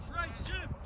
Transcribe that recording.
That's right, Jim.